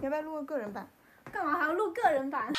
要不要录个个人版？干嘛还要录个人版？